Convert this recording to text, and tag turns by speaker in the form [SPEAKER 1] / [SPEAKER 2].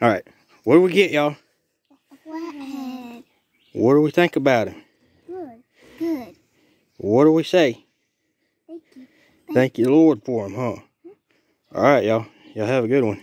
[SPEAKER 1] All right. What do we get, y'all? What do we think about him?
[SPEAKER 2] Good. Good.
[SPEAKER 1] What do we say?
[SPEAKER 2] Thank you.
[SPEAKER 1] Thank you, Lord, for him, huh? Mm-hmm. All right, y'all. Y'all have a good one.